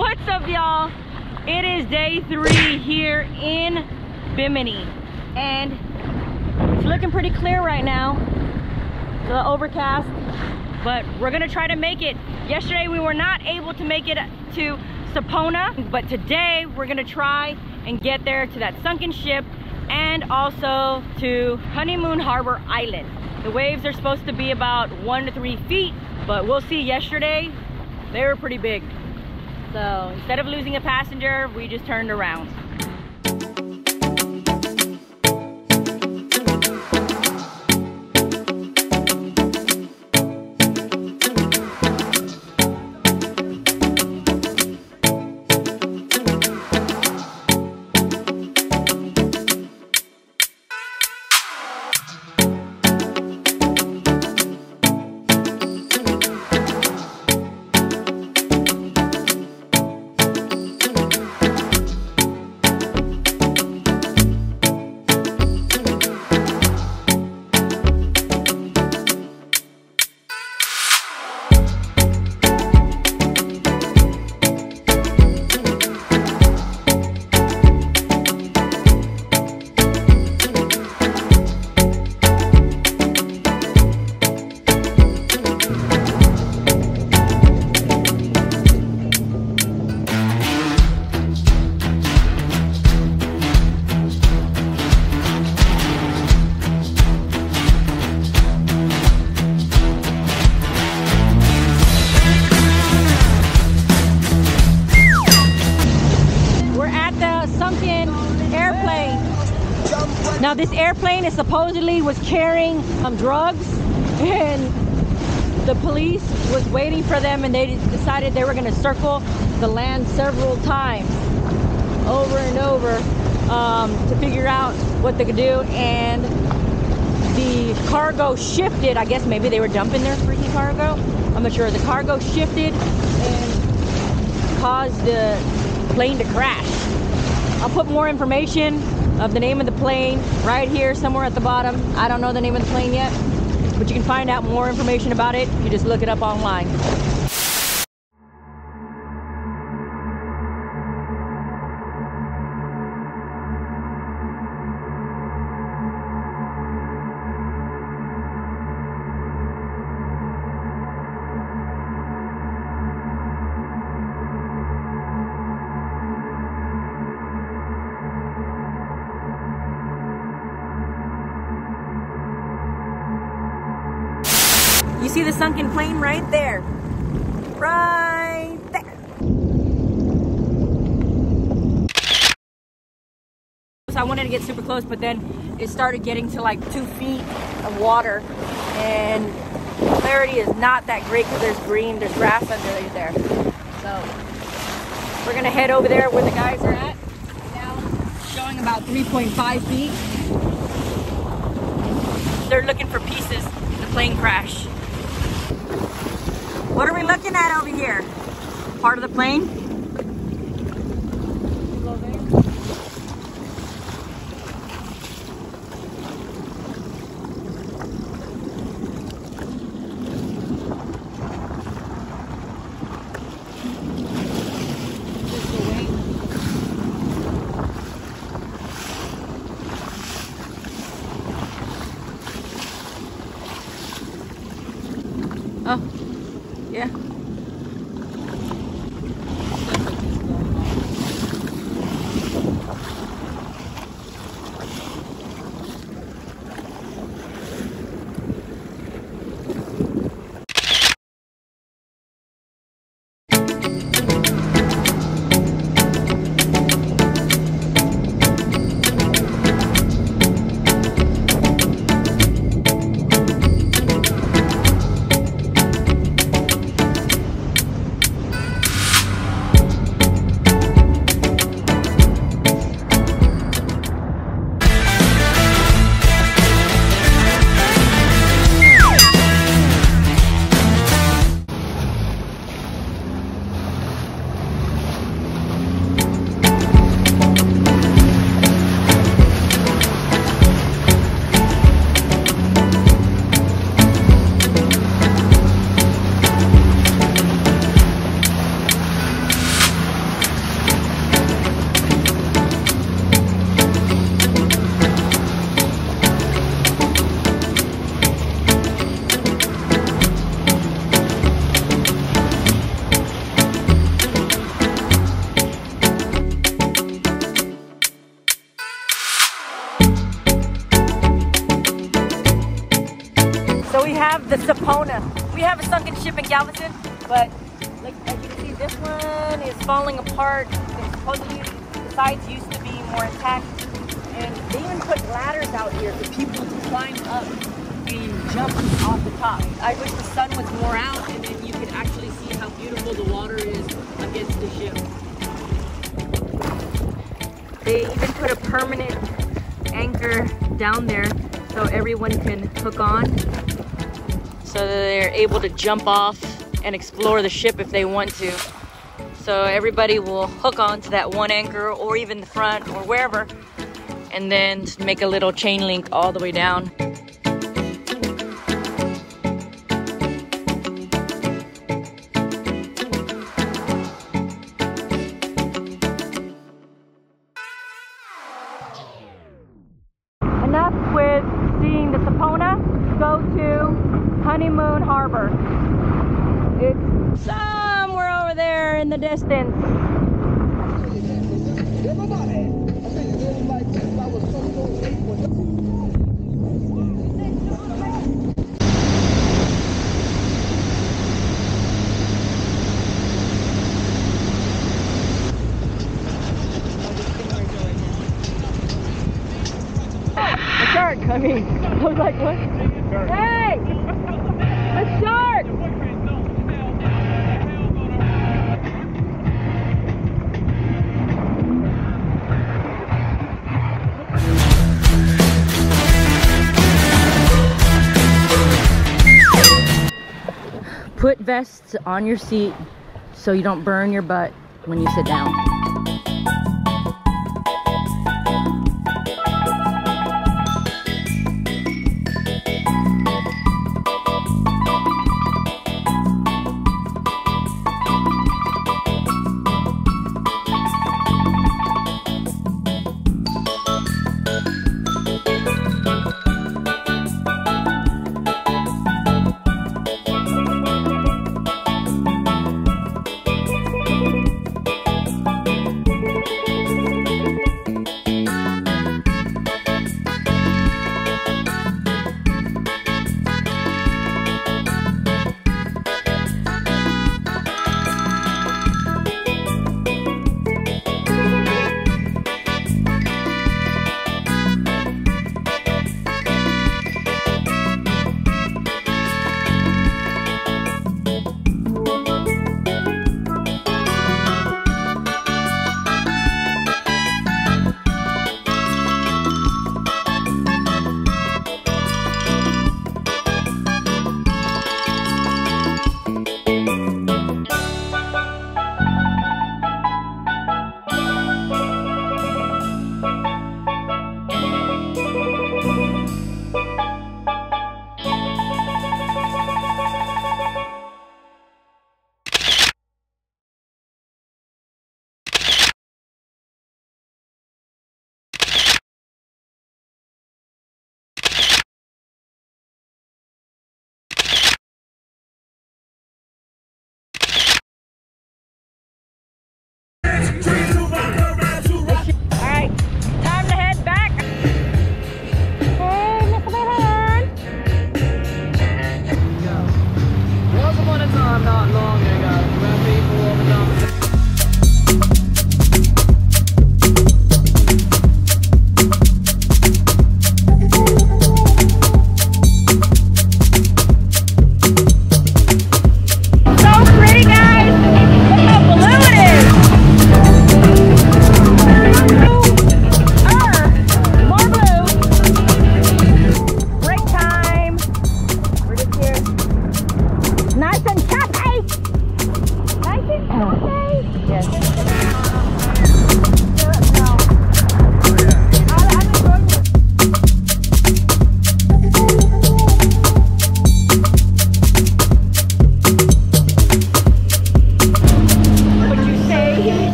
What's up, y'all? It is day three here in Bimini, and it's looking pretty clear right now. It's overcast, but we're gonna try to make it. Yesterday we were not able to make it to Sapona, but today we're gonna try and get there to that sunken ship and also to Honeymoon Harbor Island. The waves are supposed to be about one to three feet, but we'll see yesterday, they were pretty big. So instead of losing a passenger, we just turned around. This is supposedly was carrying um, drugs and the police was waiting for them and they decided they were going to circle the land several times over and over um, to figure out what they could do and the cargo shifted. I guess maybe they were dumping their freaking cargo. I'm not sure. The cargo shifted and caused the plane to crash. I'll put more information of the name of the plane right here somewhere at the bottom. I don't know the name of the plane yet, but you can find out more information about it you just look it up online. See the sunken plane right there. Right there. So I wanted to get super close, but then it started getting to like two feet of water and clarity is not that great because there's green, there's grass under there. So we're gonna head over there where the guys are at. Now showing about 3.5 feet. They're looking for pieces. In the plane crash. What are we looking at over here? Part of the plane? We have a sunken ship in Galveston, but like as you can see, this one is falling apart. Supposedly the sides used to be more intact, and they even put ladders out here for people to climb up and jump off the top. I wish the sun was more out, and then you could actually see how beautiful the water is against the ship. They even put a permanent anchor down there so everyone can hook on so they're able to jump off and explore the ship if they want to. So everybody will hook on to that one anchor or even the front or wherever and then make a little chain link all the way down. A vests on your seat so you don't burn your butt when you sit down.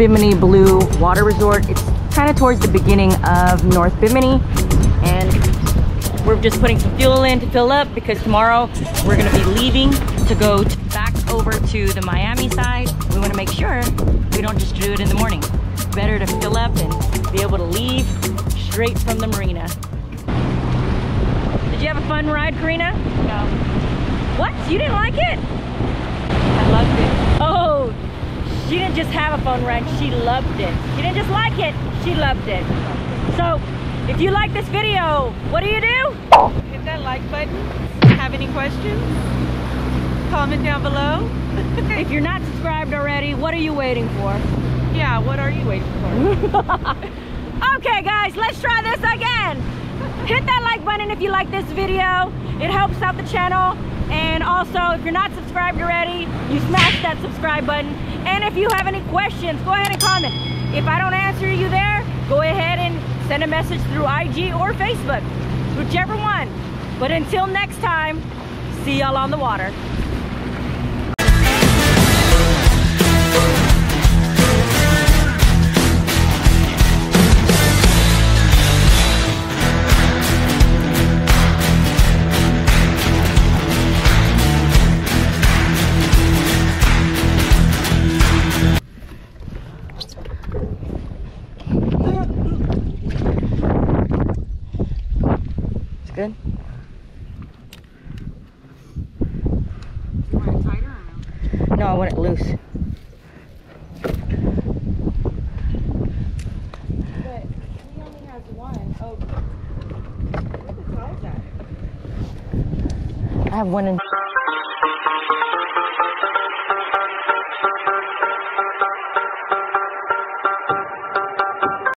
Bimini Blue Water Resort. It's kind of towards the beginning of North Bimini and we're just putting some fuel in to fill up because tomorrow we're gonna be leaving to go back over to the Miami side. We wanna make sure we don't just do it in the morning. Better to fill up and be able to leave straight from the marina. Did you have a fun ride, Karina? No, What? You didn't like it? I loved it. She didn't just have a phone ride, she loved it. She didn't just like it, she loved it. So, if you like this video, what do you do? Hit that like button. Have any questions? Comment down below. If you're not subscribed already, what are you waiting for? yeah, what are you waiting for? Okay guys, let's try this again. Hit that like button if you like this video. It helps out the channel. And also, if you're not subscribed already, you smash that subscribe button. And if you have any questions, go ahead and comment. If I don't answer you there, go ahead and send a message through IG or Facebook, whichever one. But until next time, see y'all on the water. I want it loose. But he only has one. Oh, where the towels at? I have one in.